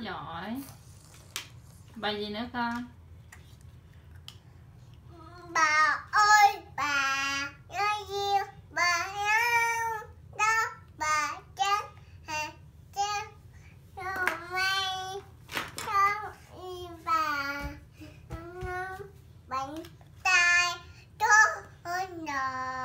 giỏi. Bài gì nữa con? Bà ơi, bà nghe yêu bà nhau đó, bà chết. Hạt chết. Rồi mây không y bà. Bánh tay tôi hơn đời